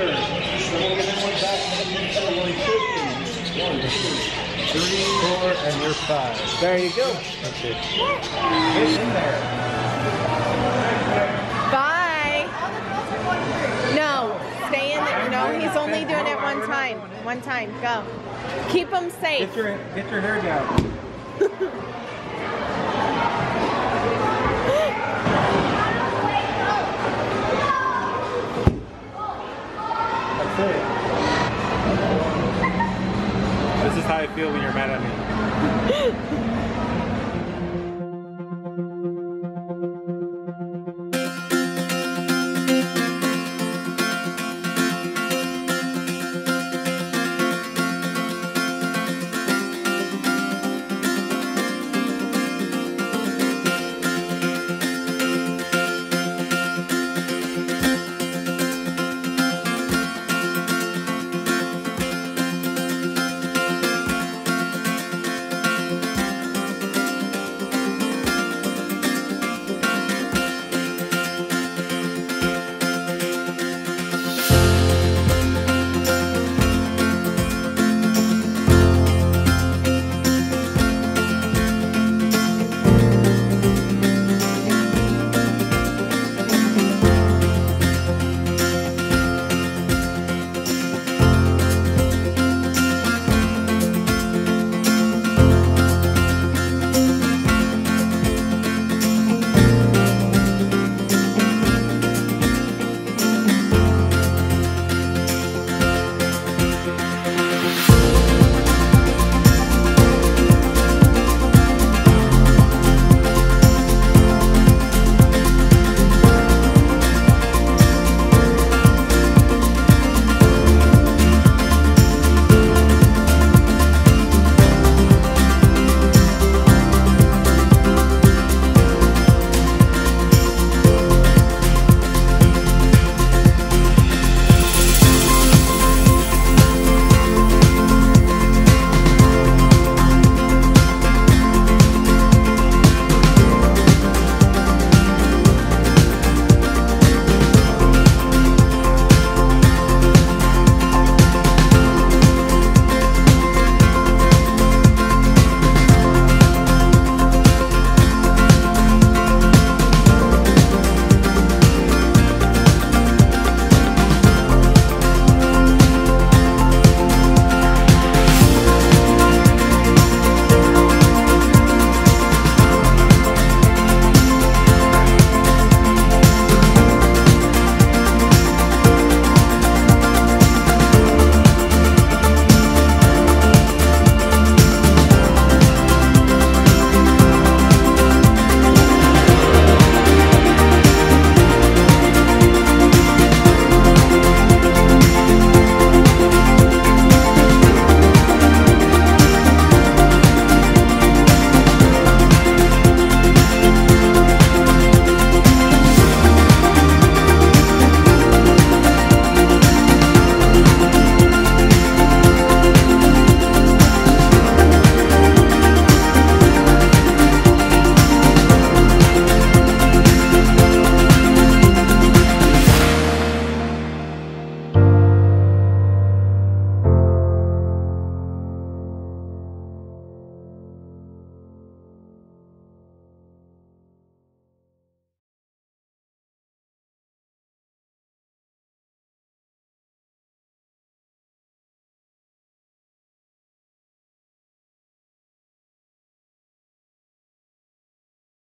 mixer. Someone get that one back to the mixer. One fifty. One, two, three, four, and you're five. There you go. Okay. Get in there. Bye. No, stay in there. No, he's only doing it one time. One time. Go. Keep him safe. Get your get your hair down. This is how I feel when you're mad at me.